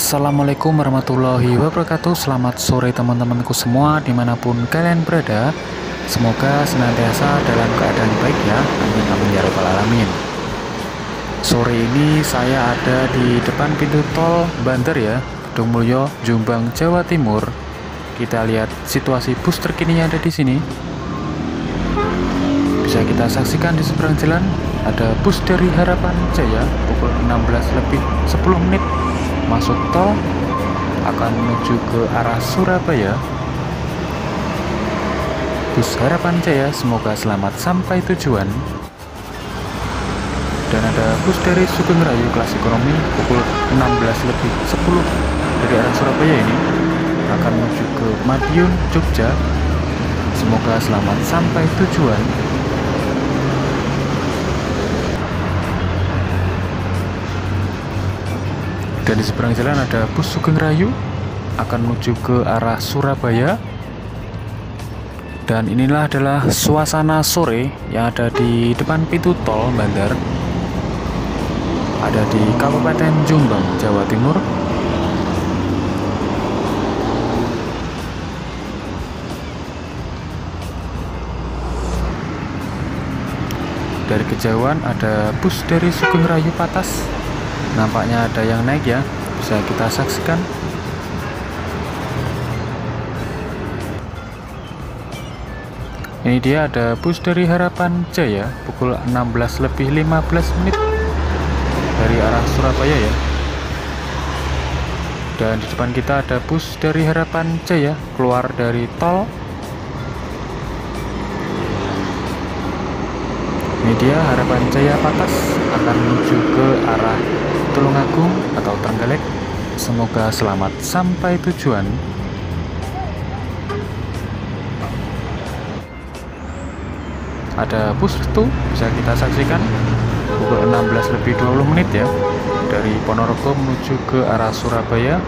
Assalamualaikum warahmatullahi wabarakatuh. Selamat sore teman-temanku semua Di mana pun kalian berada. Semoga senantiasa dalam keadaan baik ya. Amin amin ya rabbal alamin. Sore ini saya ada di depan pintu tol Banter ya Gedung Mulyo, Jombang, Jawa Timur. Kita lihat situasi bus terkini yang ada di sini. Bisa kita saksikan di seberang jalan Ada bus dari Harapan Jaya Pukul 16 lebih 10 menit masuk tol akan menuju ke arah Surabaya. Bus Harapan Jaya semoga selamat sampai tujuan. Dan ada bus dari Sugeng Rayu kelas ekonomi pukul 16 lebih 10 dari arah Surabaya ini akan menuju ke Madiun, Jogja. Semoga selamat sampai tujuan. Dan di seberang jalan ada bus Sugeng Rayu. Akan menuju ke arah Surabaya. Dan inilah adalah suasana sore yang ada di depan pintu tol Bandar. Ada di Kabupaten Jombang, Jawa Timur. Dari kejauhan ada bus dari Sugeng Rayu Patas nampaknya ada yang naik ya. Bisa kita saksikan. Ini dia ada bus dari Harapan Jaya pukul 16 lebih 15 menit. Dari arah Surabaya ya. Dan di depan kita ada bus dari Harapan Jaya keluar dari tol ini dia Harapan Jaya Patas akan menuju ke arah Tulungagung atau Trenggalek. Semoga selamat sampai tujuan. Ada bus itu bisa kita saksikan pukul 16 lebih 20 menit ya dari Ponorogo menuju ke arah Surabaya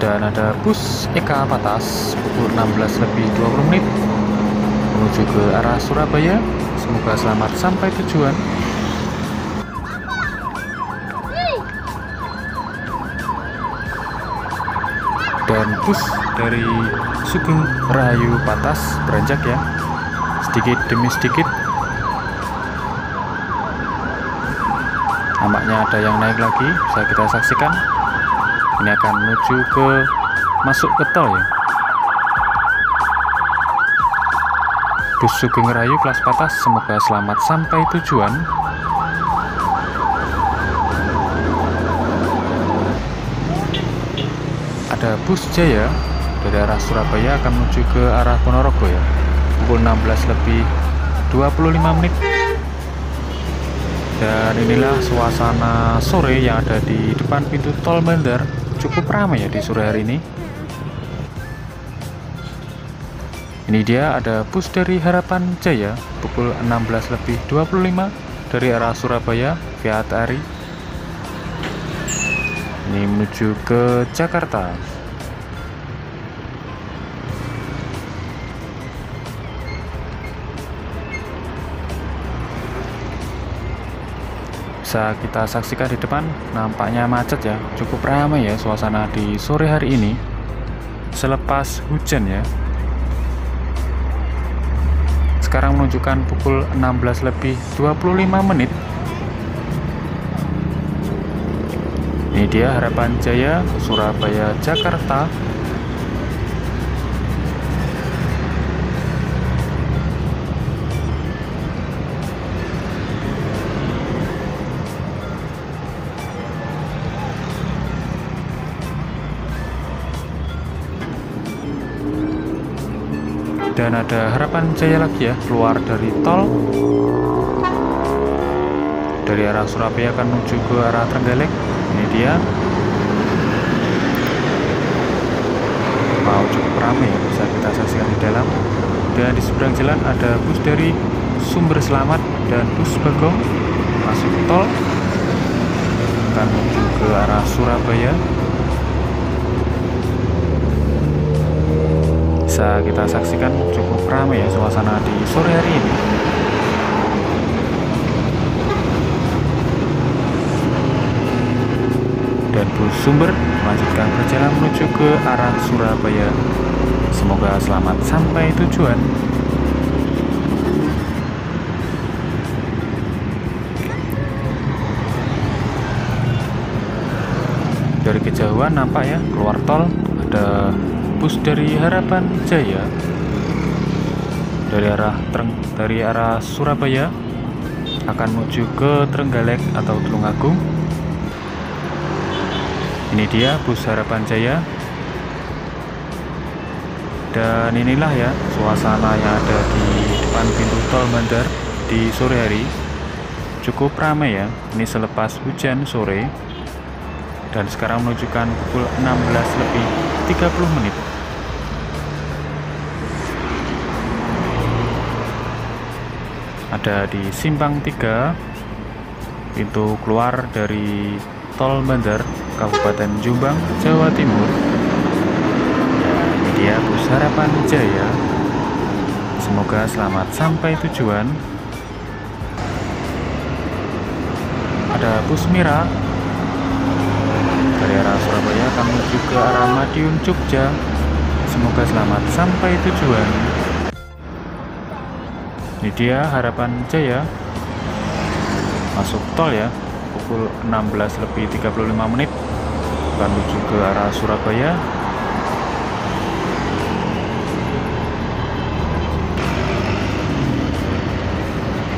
dan ada bus Eka Patas pukul 16 lebih 20 menit menuju ke arah Surabaya. Semoga selamat sampai tujuan. Dan bus dari Sugeng Rahayu Patas beranjak ya, sedikit demi sedikit. Nampaknya ada yang naik lagi, bisa kita saksikan. Ini akan menuju ke masuk ke tol ya. Bus Sugeng Rayu kelas patas semoga selamat sampai tujuan. Ada bus Jaya dari arah Surabaya akan menuju ke arah Ponorogo ya. Pukul 16 lebih 25 menit. Dan inilah suasana sore yang ada di depan pintu tol Bandar. Cukup ramai ya di sore hari ini. Ini dia ada bus dari Harapan Jaya pukul 16 lebih 25 dari arah Surabaya via Ari. Ini menuju ke Jakarta. Bisa kita saksikan di depan, nampaknya macet ya, cukup ramai ya suasana di sore hari ini. Selepas hujan ya, sekarang menunjukkan pukul 16 lebih 25 menit. Ini dia Harapan Jaya Surabaya Jakarta dan ada harapan jaya lagi ya keluar dari tol. Dari arah Surabaya akan menuju ke arah Trenggalek. Ini dia. Mau cukup ramai ya bisa kita saksikan di dalam. Dan di seberang jalan ada bus dari Sumber Selamat dan bus Bagong masuk tol. Akan menuju ke arah Surabaya bisa kita saksikan cukup ramai ya suasana di sore hari ini. Dan bus Sumber melanjutkan perjalanan menuju ke arah Surabaya. Semoga selamat sampai tujuan. Dari kejauhan nampak ya keluar tol ada bus dari Harapan Jaya dari arah Treng, dari arah Surabaya akan menuju ke Trenggalek atau Tulungagung. Ini dia bus Harapan Jaya. Dan inilah ya suasana yang ada di depan pintu tol Bandar di sore hari. Cukup ramai ya. Ini selepas hujan sore. Dan sekarang menunjukkan pukul 16 lebih 30 menit. Ada di Simpang 3 pintu keluar dari Tol Bandar Kabupaten Jombang Jawa Timur. Dan ini dia bus harapan Jaya. Semoga selamat sampai tujuan. Ada bus Mira. Dari arah Surabaya akan menuju ke arah Madiun Jogja. Semoga selamat sampai tujuan ini dia harapan Jaya. Masuk tol ya pukul 16 lebih 35 menit. Akan menuju ke arah Surabaya.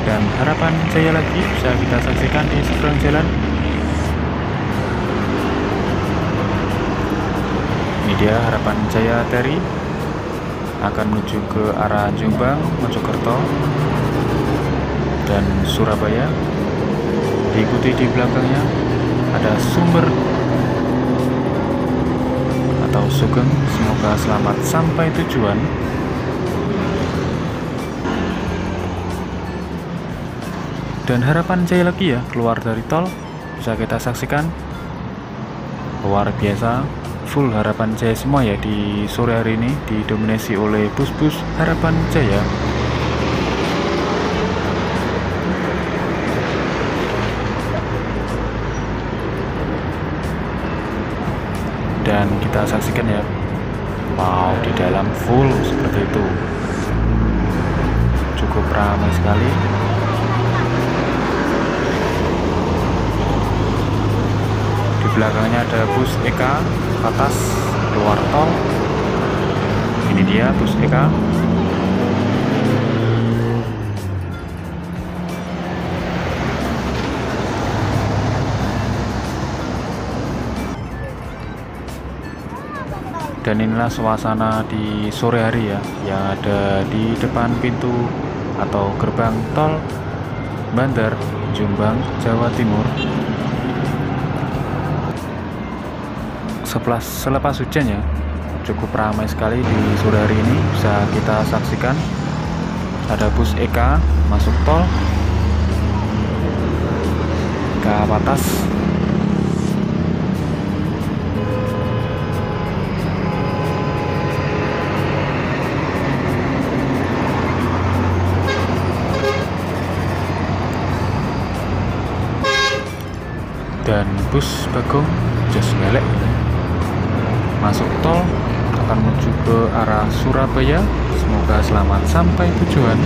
Dan harapan Jaya lagi bisa kita saksikan di seberang jalan. Ini dia harapan Jaya Teri akan menuju ke arah Jombang, Mojokerto, dan Surabaya. Diikuti di belakangnya ada sumber atau Sugeng. Semoga selamat sampai tujuan. Dan harapan saya lagi ya keluar dari tol bisa kita saksikan luar biasa full harapan Jaya semua ya di sore hari ini didominasi oleh bus-bus harapan Jaya dan kita saksikan ya wow di dalam full seperti itu. Cukup ramai sekali belakangnya ada bus Eka atas keluar tol. Ini dia bus Eka. Dan inilah suasana di sore hari ya yang ada di depan pintu atau gerbang tol Bandar Jombang Jawa Timur selepas, selepas hujan ya. Cukup ramai sekali di sore hari ini bisa kita saksikan. Ada bus EK masuk tol ke atas dan bus Bagong Jos Melek masuk tol akan menuju ke arah Surabaya. Semoga selamat sampai tujuan.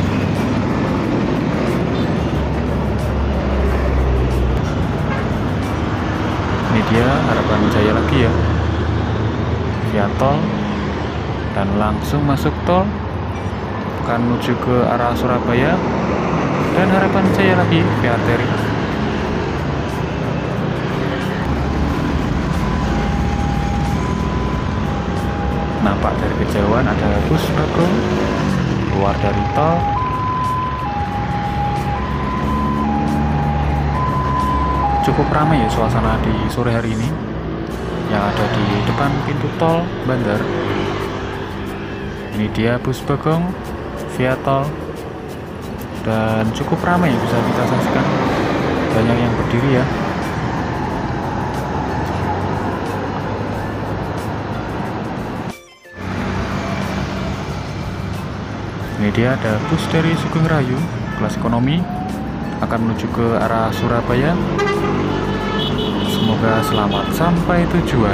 Ini dia harapan jaya lagi ya. Via tol dan langsung masuk tol. Akan menuju ke arah Surabaya. Dan harapan jaya lagi via arteri nampak dari kejauhan ada bus bagong keluar dari tol. Cukup ramai ya suasana di sore hari ini. Yang ada di depan pintu tol bandar. Ini dia bus bagong via tol. Dan cukup ramai bisa kita saksikan. Banyak yang berdiri ya Dia ada bus dari Sugeng Rayu, kelas ekonomi, akan menuju ke arah Surabaya. Semoga selamat sampai tujuan.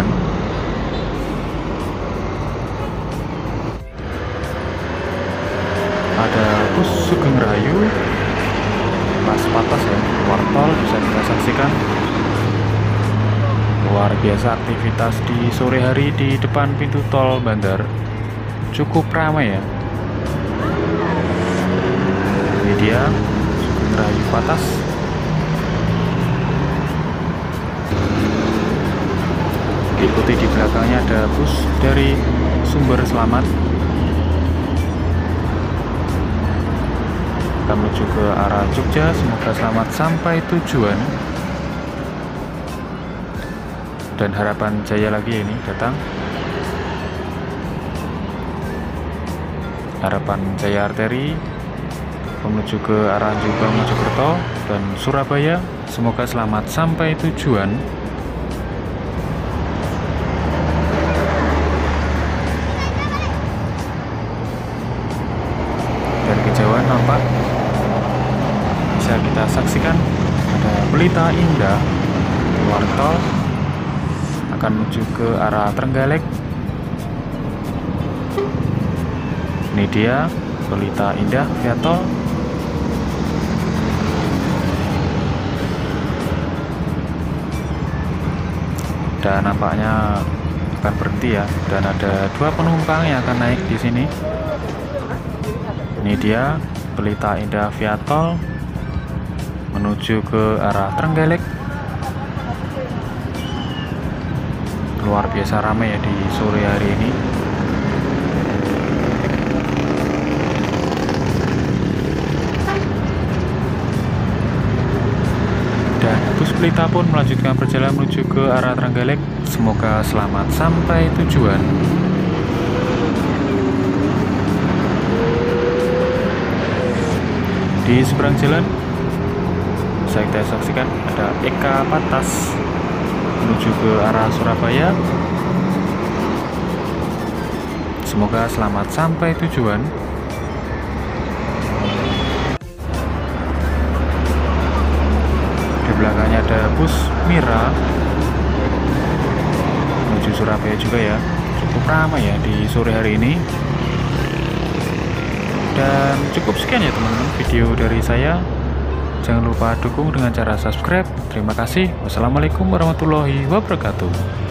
Ada bus Sugeng Rahayu, Mas Patas ya, luar tol bisa kita saksikan. Luar biasa aktivitas di sore hari di depan pintu tol Bandar. Cukup ramai ya. Ini dia Rahayu Patas. Diikuti di belakangnya ada bus dari Sumber Selamat. Kita menuju ke arah Jogja, semoga selamat sampai tujuan. Dan harapan jaya lagi ini datang. Harapan Jaya Arteri menuju ke arah Jombang Mojokerto dan Surabaya. Semoga selamat sampai tujuan. Dan kejauhan nampak bisa kita saksikan ada pelita indah keluar tol akan menuju ke arah Trenggalek. Ini dia pelita indah via dan nampaknya akan berhenti ya. Dan ada dua penumpang yang akan naik di sini. Ini dia pelita indah via tol menuju ke arah Trenggalek. Luar biasa ramai ya di sore hari ini pelita pun melanjutkan perjalanan menuju ke arah Trenggalek. Semoga selamat sampai tujuan. Di seberang jalan bisa kita saksikan ada Eka Patas menuju ke arah Surabaya. Semoga selamat sampai tujuan di belakangnya ada bus Mira. Menuju Surabaya juga ya. Cukup ramai ya di sore hari ini. Dan cukup sekian ya teman-teman video dari saya. Jangan lupa dukung dengan cara subscribe. Terima kasih. Wassalamualaikum warahmatullahi wabarakatuh